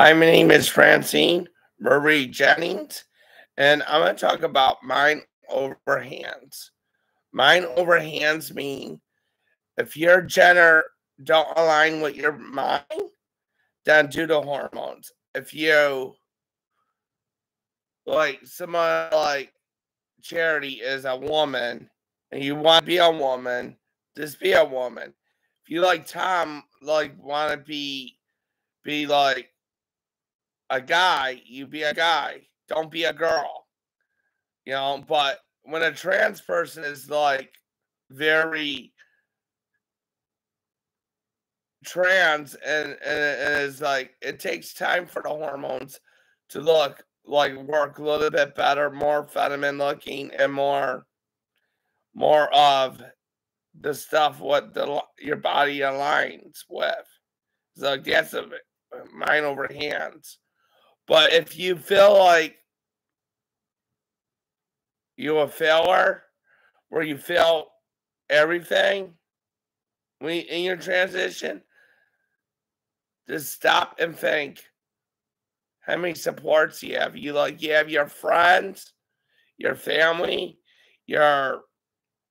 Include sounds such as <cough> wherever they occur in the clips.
Hi, my name is Francine Marie Jennings, and I'm going to talk about mind over hands. Mind over hands mean if your gender don't align with your mind, then due to hormones. If you like someone like Charity is a woman and you want to be a woman, just be a woman. If you like Tom, like want to be be like a guy, you be a guy. Don't be a girl. You know, but when a trans person is like very trans and, and, and is like it takes time for the hormones to look like work a little bit better, more feminine looking and more more of the stuff what the your body aligns with. So that's a mind over hands. But if you feel like you're a failure, where you fail everything in your transition, just stop and think how many supports you have. You like you have your friends, your family, your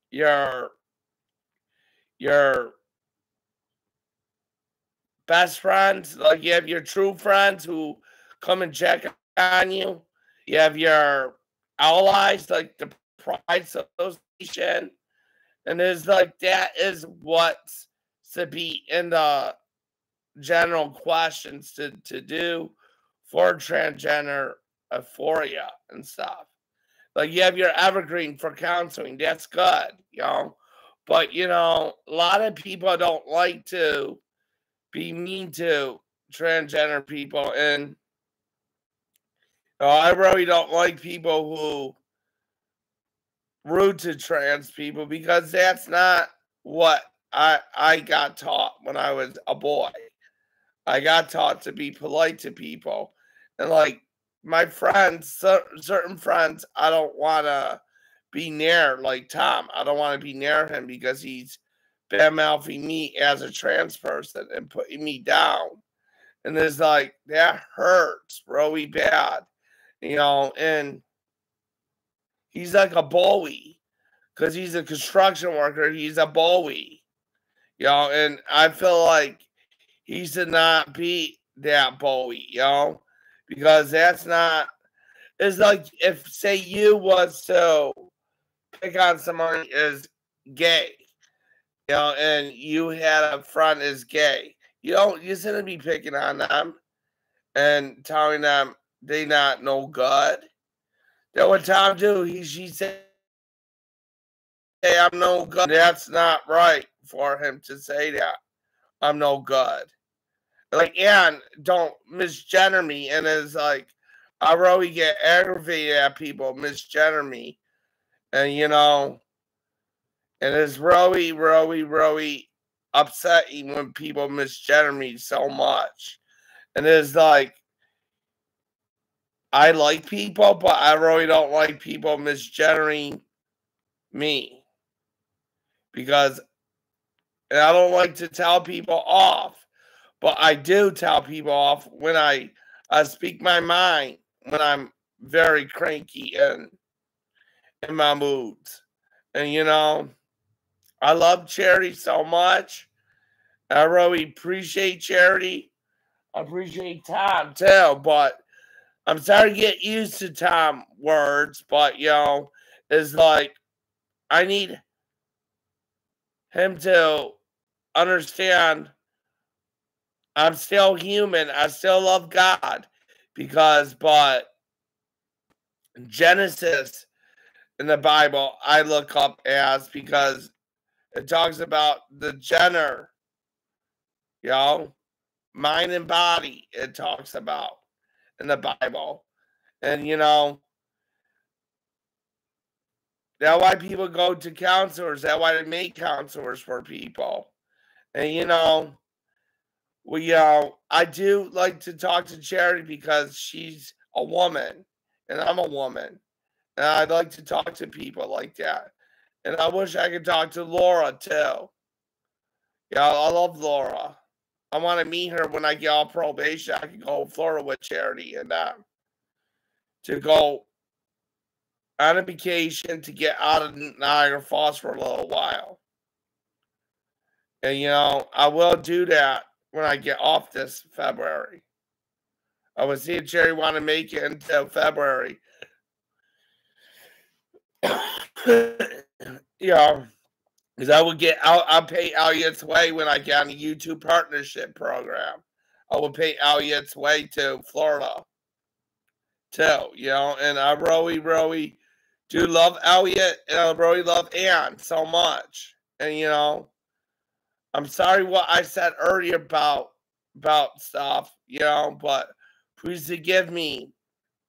your your best friends, like you have your true friends who come and check on you. You have your allies, like the Pride Association. And there's like that is what's to be in the general questions to, to do for transgender euphoria and stuff. Like you have your evergreen for counseling, that's good, you know. But you know, a lot of people don't like to be mean to transgender people and I really don't like people who rude to trans people because that's not what I I got taught when I was a boy. I got taught to be polite to people, and like my friends, certain friends, I don't want to be near. Like Tom, I don't want to be near him because he's bad mouthing me as a trans person and putting me down. And it's like that hurts really bad you know, and he's like a bully because he's a construction worker. He's a bully, you know, and I feel like he should not be that bully, you know, because that's not. It's like if say you was to pick on someone as gay, you know, and you had a friend is gay, you don't you shouldn't be picking on them and telling them they not no good. That what Tom do? He she said, "Hey, I'm no good." That's not right for him to say that. I'm no good. Like, and don't misgender me. And it's like, I really get aggravated at people misgender me. And, you know, and it's really, really, really upsetting when people misgender me so much. And it's like, I like people, but I really don't like people misgendering me because I don't like to tell people off, but I do tell people off when I, I speak my mind when I'm very cranky and in my moods. And you know, I love Charity so much. I really appreciate Charity. I appreciate Tom too, but I'm starting to get used to Tom words, but you know, is like I need him to understand I'm still human. I still love God because, but Genesis in the Bible, I look up as because it talks about the gender, you know, mind and body. It talks about in the Bible. And, you know, that's why people go to counselors. That's why they make counselors for people. And, you know, we, uh, I do like to talk to Charity because she's a woman and I'm a woman. And I'd like to talk to people like that. And I wish I could talk to Laura too. Yeah, I love Laura. I want to meet her when I get off probation. I can go to Florida with Charity and uh, to go on a vacation to get out of Niagara Falls for a little while. And you know, I will do that when I get off this February. I was seeing Jerry want to make it until February. <coughs> yeah. Because I will get I'll, I'll pay Elliot's way when I get on a YouTube partnership program. I will pay Elliot's way to Florida too, you know, and I really, really do love Elliot and I really love Ann so much. And you know, I'm sorry what I said earlier about about stuff, you know, but please forgive me.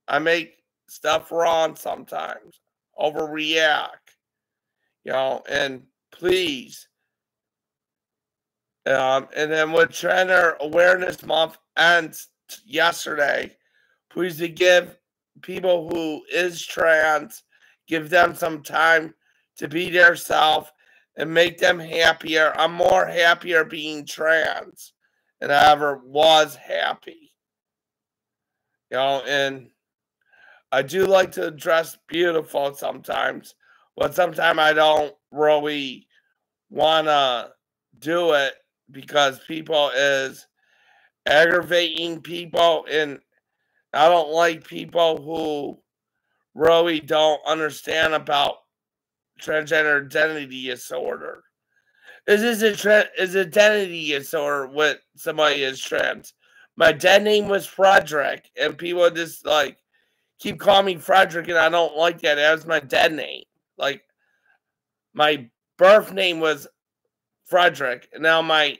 I make stuff wrong sometimes, overreact, you know, and please. Um, and then with Trainer Awareness Month ends yesterday, please to give people who is trans, give them some time to be their self and make them happier. I'm more happier being trans than I ever was happy. You know, and I do like to dress beautiful sometimes, but sometimes I don't really want to do it because people is aggravating people and I don't like people who really don't understand about transgender identity disorder. This is a tra- is identity disorder with somebody is trans. My dead name was Frederick, and people just like keep calling me Frederick, and I don't like that. That was my dead name. Like my birth name was Frederick, now my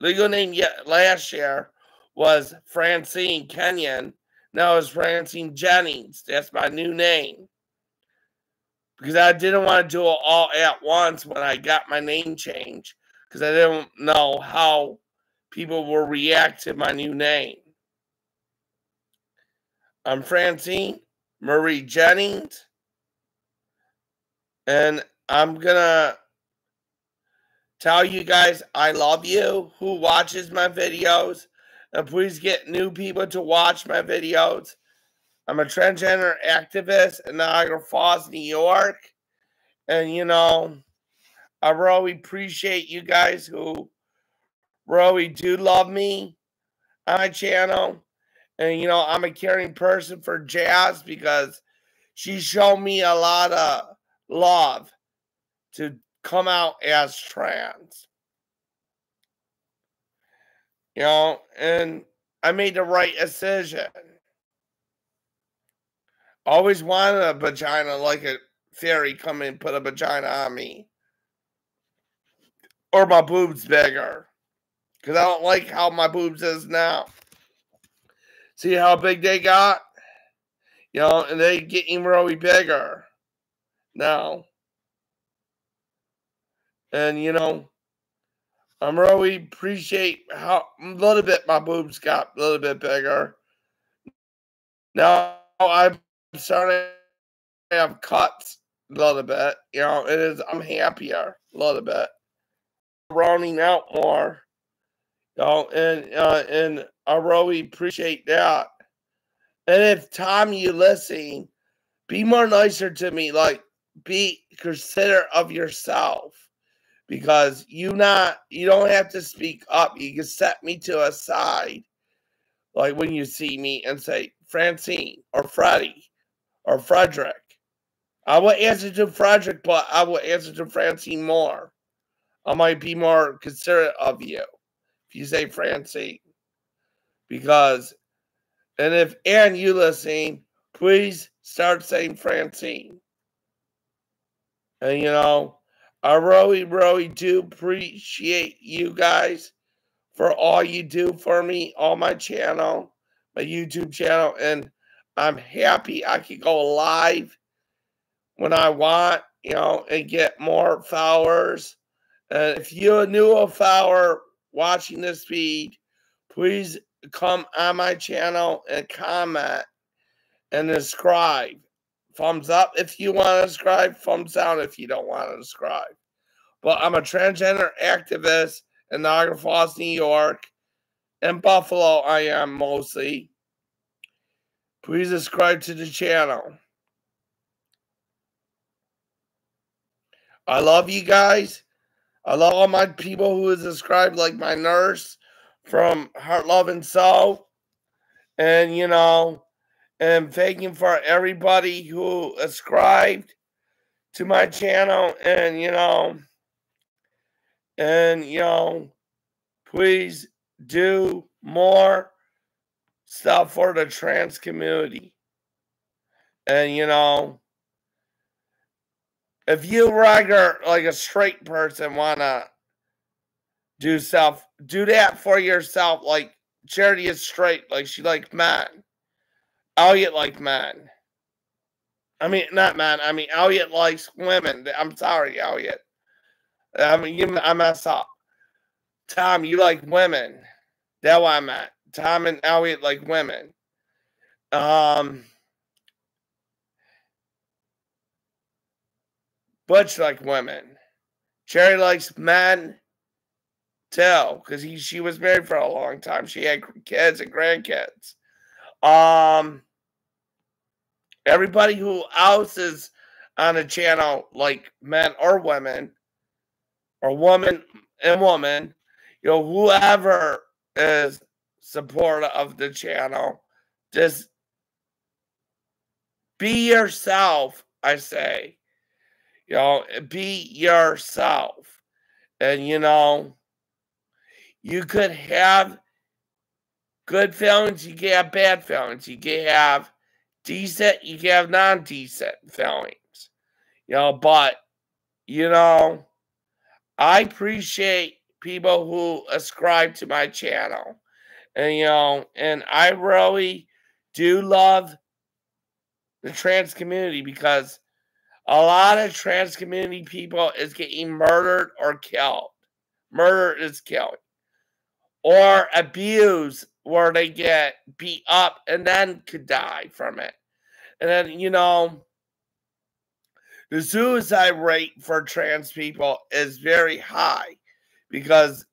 legal name yet last year was Francine Kenyon. Now it's Francine Jennings. That's my new name because I didn't want to do it all at once when I got my name change because I didn't know how people will react to my new name. I'm Francine Marie Jennings, and I'm gonna tell you guys I love you who watches my videos, and please get new people to watch my videos. I'm a transgender activist in Niagara Falls, New York. And, you know, I really appreciate you guys who really do love me on my channel. And, you know, I'm a caring person for Jazz because she showed me a lot of love to come out as trans. You know, and I made the right decision. Always wanted a vagina like a fairy come and put a vagina on me. Or my boobs bigger. Because I don't like how my boobs is now. See how big they got? You know, and they getting really bigger now. And you know, I'm really appreciate how a little bit my boobs got a little bit bigger. Now I'm starting to have cuts a little bit. You know, it is. I'm happier a little bit, rounding out more. You know, and uh, and I really appreciate that. And if Tom, you listening, be more nicer to me. Like, be consider of yourself because you not you don't have to speak up. You can set me to a side, like when you see me and say Francine or Freddie or Frederick. I will answer to Frederick, but I will answer to Francine more. I might be more considerate of you if you say Francine. Because, and if Ann, you listening, please start saying Francine. And you know, I really, really do appreciate you guys for all you do for me on my channel, my YouTube channel. And I'm happy I can go live when I want, you know, and get more followers. And if you're a new follower watching this feed, please come on my channel and comment and subscribe. Thumbs up if you want to subscribe, thumbs down if you don't want to subscribe. But I'm a transgender activist in Niagara Falls, New York, in Buffalo, I am mostly. Please subscribe to the channel. I love you guys. I love all my people who is subscribed, like my nurse from Heart, Love, and Soul. And, you know, Um, and thanking for everybody who subscribed to my channel. And, you know, and, you know, please do more stuff for the trans community. And, you know, if you regular like a straight person wanna do stuff, do that for yourself. Like Charity is straight, like she like Elliot like men. I mean, not men. I mean, Elliot likes women. I'm sorry, Elliot. I mean, you, I mess up. Tom, you like women. That's why I'm at. Tom and Elliot like women. Um, Butch like women. Cherry likes men too, because he she was married for a long time. She had kids and grandkids. Um, everybody who else is on a channel like men or women, or woman and woman, you know, whoever is supporter of the channel, just be yourself. I say you know, be yourself. And, you know, you could have good feelings, you can have bad feelings. You can have decent, you can have non decent feelings. You know, but, you know, I appreciate people who ascribe to my channel. And, you know, and I really do love the trans community because a lot of trans community people is getting murdered or killed. Murder is killing. Or abuse where they get beat up and then could die from it. And then, you know, the suicide rate for trans people is very high because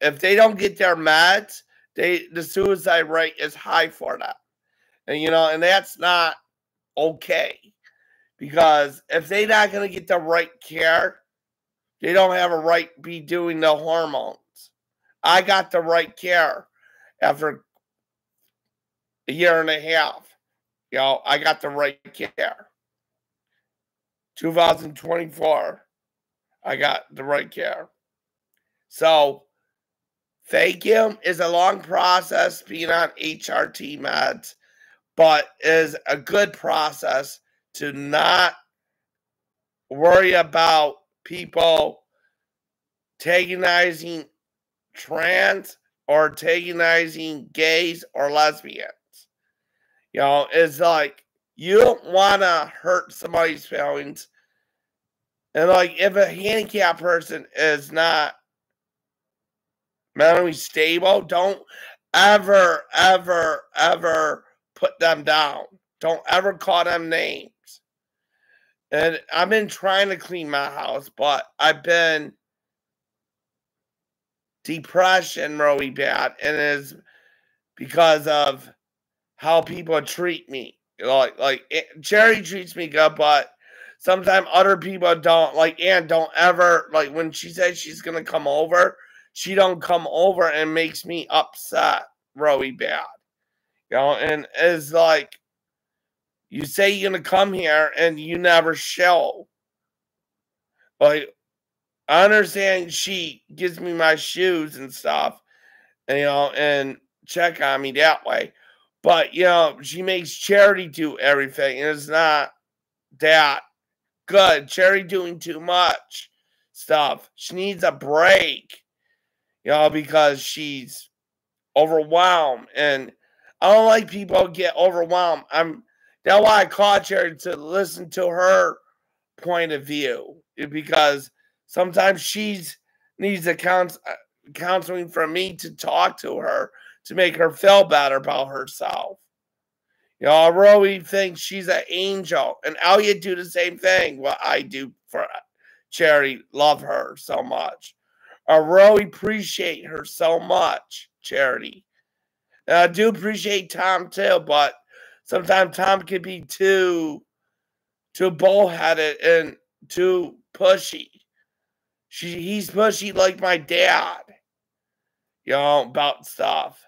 if they don't get their meds, they the suicide rate is high for them. And you know, and that's not okay because if they're not to get the right care, they don't have a right be doing the hormones. I got the right care after a year and a half. You know, I got the right care. 2024, I got the right care. So, thank you is a long process being on HRT meds, but is a good process to not worry about people taginizing trans or taginizing gays or lesbians. You know, it's like you don't want to hurt somebody's feelings. And like if a handicapped person is not mentally stable, don't ever, ever, ever put them down. Don't ever call them names. And I've been trying to clean my house, but I've been depression really bad, and it's because of how people treat me. Like, like it, eh, Jerry treats me good, but sometimes other people don't. Like Ann don't ever like when she says she's gonna come over, she don't come over and makes me upset really bad. You know, and it's like you say you're gonna come here and you never show. Like I understand she gives me my shoes and stuff, you know, and check on me that way. But you know, she makes charity do everything, and it's not that good. Charity doing too much stuff. She needs a break, you know, because she's overwhelmed, and I don't like people get overwhelmed. I'm that's why I caught her to listen to her point of view because sometimes she needs a counsel, uh, counseling from me to talk to her to make her feel better about herself. You know, I really think she's an angel, and Elliot do the same thing. What I do for Charity, love her so much. I really appreciate her so much, Charity. And I do appreciate Tom too, but sometimes Tom can be too too bullheaded and too pushy. She he's pushy like my dad, you know, about stuff.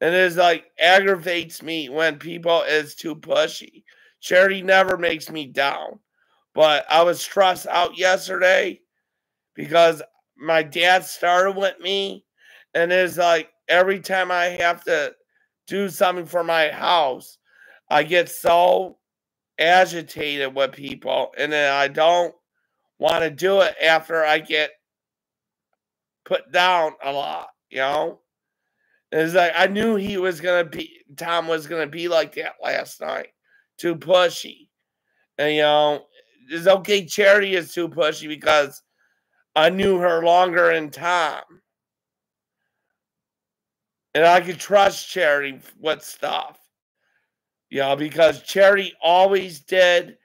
And it's like aggravates me when people is too pushy. Charity never makes me down. But I was stressed out yesterday because my dad started with me. And it's like every time I have to do something for my house, I get so agitated with people. And then I don't want to do it after I get put down a lot, you know? It's like I knew he was gonna be Tom was gonna be like that last night. Too pushy. And you know, it's okay Charity is too pushy because I knew her longer in Tom. And I could trust Charity with stuff. You know, because Charity always did,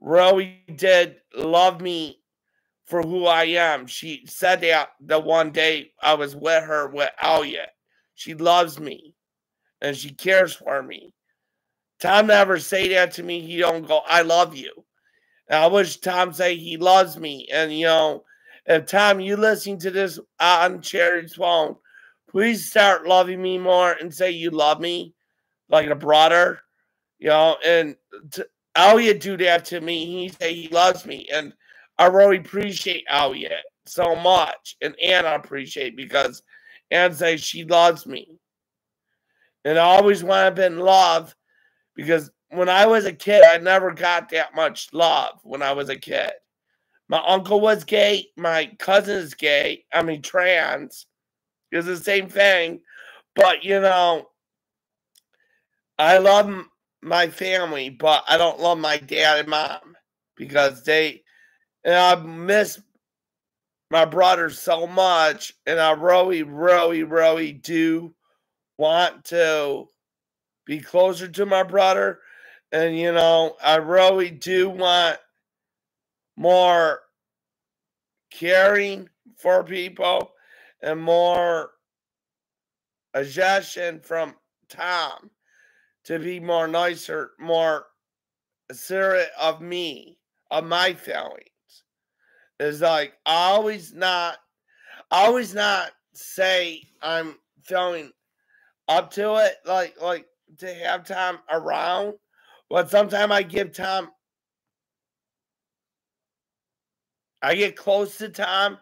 really did love me for who I am. She said that the one day I was with her with Elliot. She loves me and she cares for me. Tom never say that to me. He don't go, I love you. And I wish Tom say he loves me. And you know, if Tom, you listening to this on Charity's phone, please start loving me more and say you love me like a brother. You know, and Elliot do that to me. He say he loves me. And I really appreciate Elliot so much. And Anna I appreciate because Anna says she loves me. And I always want to be in love because when I was a kid, I never got that much love when I was a kid. My uncle was gay. My cousin is gay. I mean, trans. It's the same thing. But, you know, I love my family, but I don't love my dad and mom because they, and I miss my brother so much. And I really, really, really do want to be closer to my brother. And, you know, I really do want more caring for people and more suggestion from Tom to be more nicer, more considerate of me, of my feelings. Is like I always not, always not say I'm feeling up to it, like like to have time around. But sometimes I give time. I get close to Tom,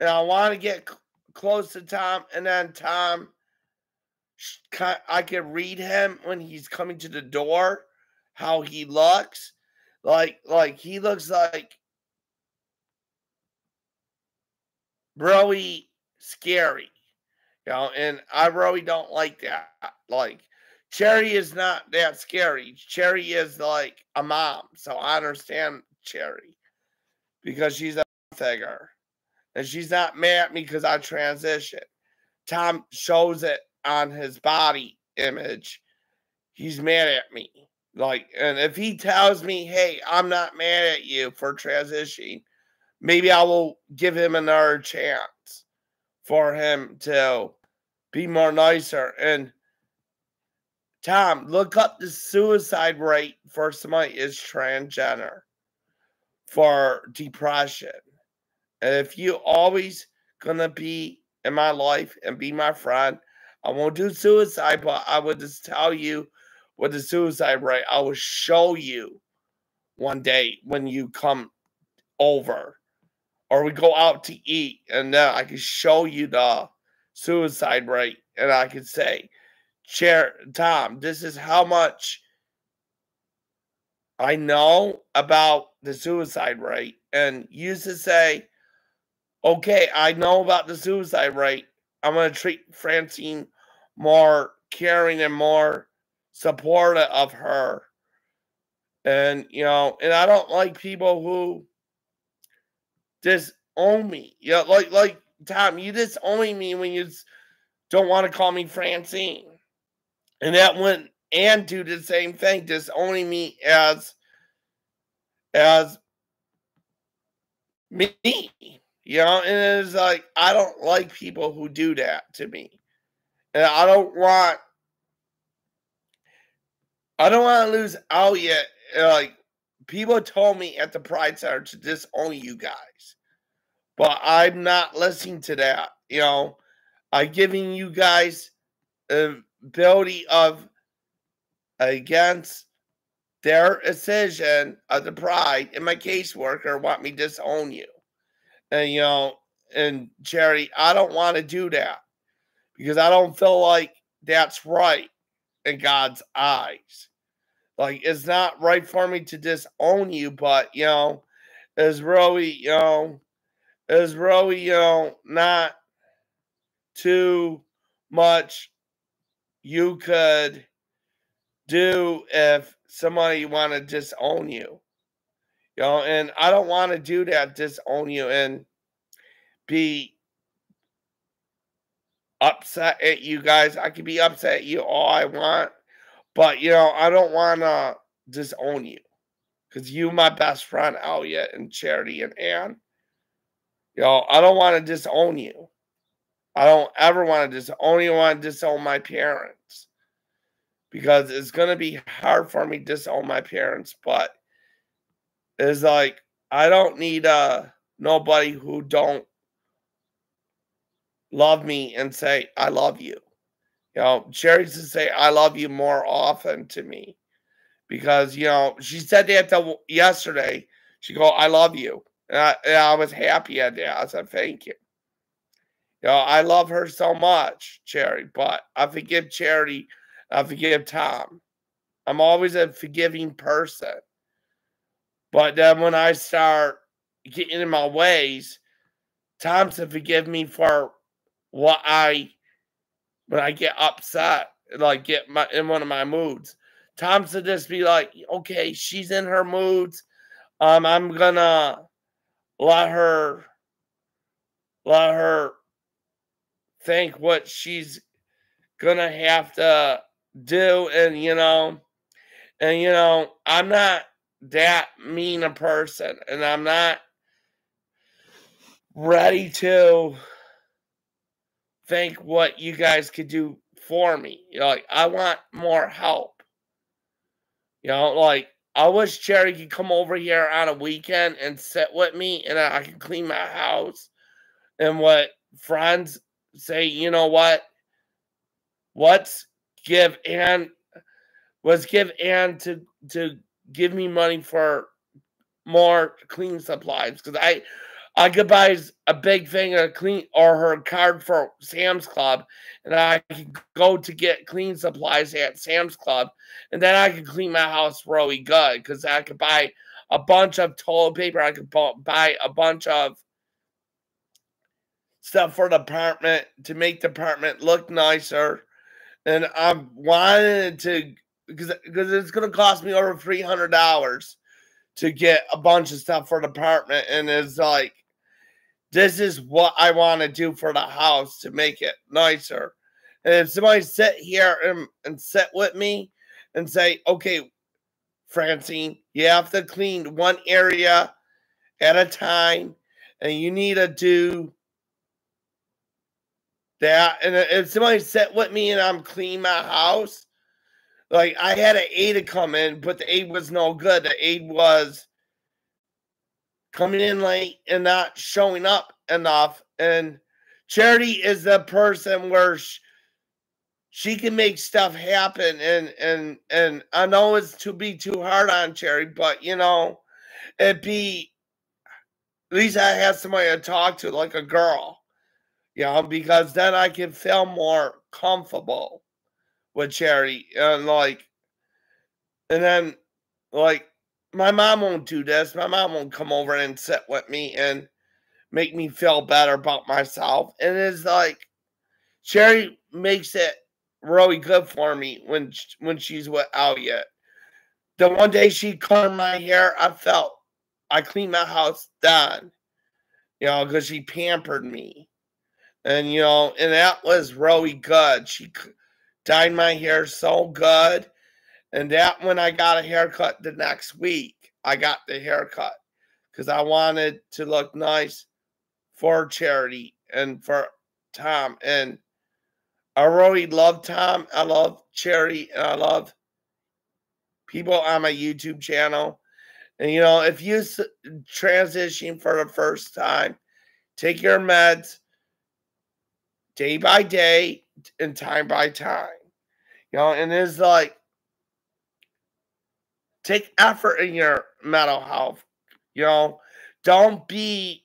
and I want to get close to Tom, and then Tom, I can read him when he's coming to the door, how he looks, like like he looks like really scary, you know, and I really don't like that. Like Cherry is not that scary. Cherry is like a mom, so I understand Cherry because she's a figure. And she's not mad at me because I transition. Tom shows it on his body image. He's mad at me. Like, and if he tells me, hey, I'm not mad at you for transitioning, maybe I will give him another chance for him to be more nicer. And Tom, look up the suicide rate for somebody is transgender for depression. And if you always gonna be in my life and be my friend, I won't do suicide, but I will just tell you what the suicide rate. I will show you one day when you come over, or we go out to eat, and then I can show you the suicide rate, and I can say, "Chair Tom, this is how much." I know about the suicide rate and used to say, okay, I know about the suicide rate. I'm going to treat Francine more caring and more supportive of her. And, you know, and I don't like people who disown me. You know, like, like, Tom, you disown me when you don't want to call me Francine. And that went and do the same thing, disowning me as as me. You know, and it's like I don't like people who do that to me. And I don't want I don't want to lose out yet. Like people told me at the Pride Center to disown you guys, but I'm not listening to that. You know, I'm giving you guys the ability of against their decision of the pride and my caseworker want me disown you. And you know, and Jerry, I don't want to do that because I don't feel like that's right in God's eyes. Like it's not right for me to disown you, but you know, it's really, you know, it's really, you know, not too much you could do if somebody want to disown you. Know, and I don't want to do that, disown you and be upset at you guys. I can be upset at you all I want, but you know, I don't want to disown you because you my best friend Elliot and Charity and Ann. You know, I don't want to disown you. I don't ever want to disown you. I want to disown my parents because it's gonna be hard for me to disown my parents, but it's like I don't need uh nobody who don't love me and say I love you. You know, Sherry to say I love you more often to me because you know she said that to, yesterday. She go, I love you, and I, and I was happy at that. I said, thank you. You know, I love her so much, Cherry, but I forgive Charity I forgive Tom. I'm always a forgiving person. But then when I start getting in my ways, Tom to forgive me for what I when I get upset, like get my in one of my moods. Tom to just be like, okay, she's in her moods. Um, I'm gonna let her let her think what she's gonna have to do and you know and you know i'm not that mean a person and i'm not ready to think what you guys could do for me. You know, like i want more help. You know like i wish cherry could come over here on a weekend and sit with me and i could clean my house. And what friends say you know what? What's give Ann was give Ann to to give me money for more clean supplies because I I could buy a big thing of clean or her card for Sam's Club, and I could go to get clean supplies at Sam's Club, and then I could clean my house really good because I could buy a bunch of toilet paper. I could buy a bunch of stuff for the apartment to make the apartment look nicer and I wanted to because because it's going to cost me over three hundred dollars to get a bunch of stuff for the apartment, and it's like this is what I want to do for the house to make it nicer. And if somebody sit here and, and sit with me and say, okay, Francine, you have to clean one area at a time, and you need to do that and if somebody sit with me and I'm clean my house, like I had an aide to come in, but the aide was no good. The aide was coming in late and not showing up enough. And Charity is the person where she, she can make stuff happen. And and and I know it's to be too hard on Charity, but you know, it be at least I have somebody to talk to, like a girl you know, because then I can feel more comfortable with Charity. And like, and then like, my mom won't do this. My mom won't come over and sit with me and make me feel better about myself. And it's like, Sherry makes it really good for me when when she's with Elliot. The one day she cut my hair, I felt I cleaned my house done, you know, because she pampered me. And, you know, and that was really good. She dyed my hair so good. And that when I got a haircut the next week, I got the haircut because I wanted to look nice for charity and for Tom. And I really love Tom. I love Charity and I love people on my YouTube channel. And you know, if you transition for the first time, take your meds day by day and time by time. You know, and it's like take effort in your mental health. You know, don't be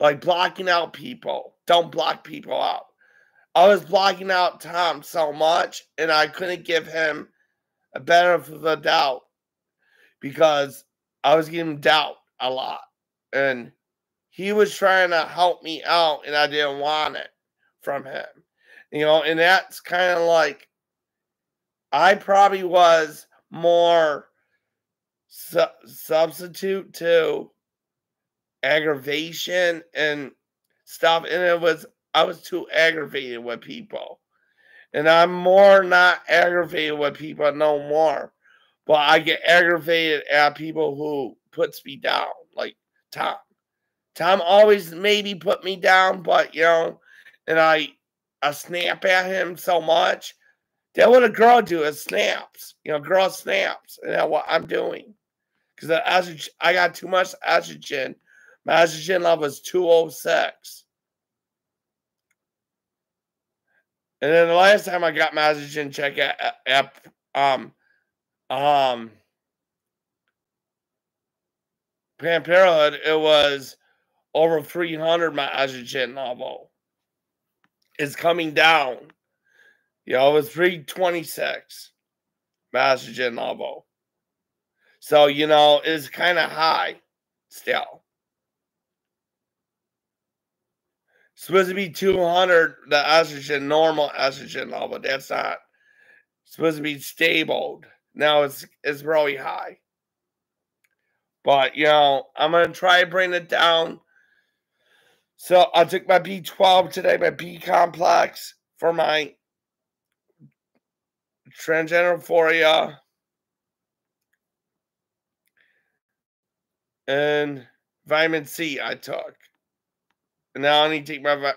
like blocking out people. Don't block people out. I was blocking out Tom so much, and I couldn't give him a benefit of the doubt because I was giving doubt a lot. And he was trying to help me out, and I didn't want it from him. You know, and that's kind of like I probably was more su- substitute to aggravation and stuff. And it was, I was too aggravated with people. And I'm more not aggravated with people no more. But I get aggravated at people who puts me down, like Tom. Tom always maybe put me down, but you know, and I I snap at him so much. That what a girl do is snaps. You know, girl snaps, and that's what I'm doing. Because I got too much estrogen my estrogen level is 206. And then the last time I got my estrogen check at, at um um Planned Parenthood, it was over 300 my estrogen level is coming down. You know, it was 326 my estrogen level. So, you know, it's kind of high still. supposed to be 200, the estrogen, normal estrogen level. That's not supposed to be stable. Now it's it's really high. But you know, I'm gonna try to bring it down. So I took my B12 today, my B complex for my transgender And vitamin C I took. And now I need to take my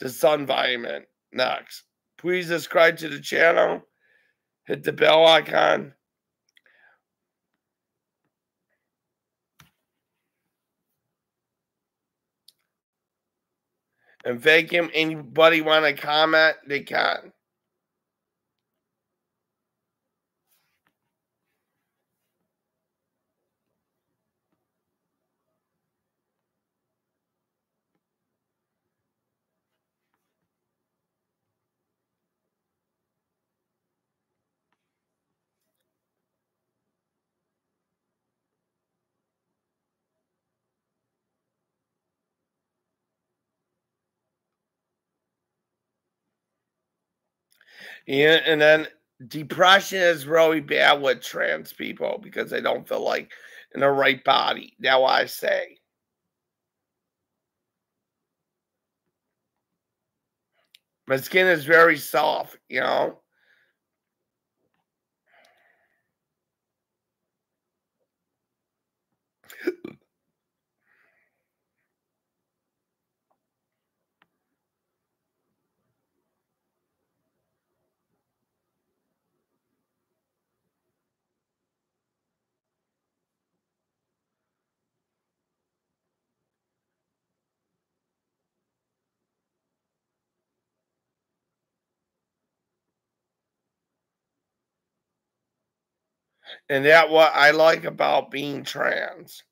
the sun vitamin next. Please subscribe to the channel. Hit the bell icon. And thank him. Anybody want to comment? They can. Yeah, and then depression is really bad with trans people because they don't feel like in the right body. Now I say. My skin is very soft, you know. And that what I like about being trans.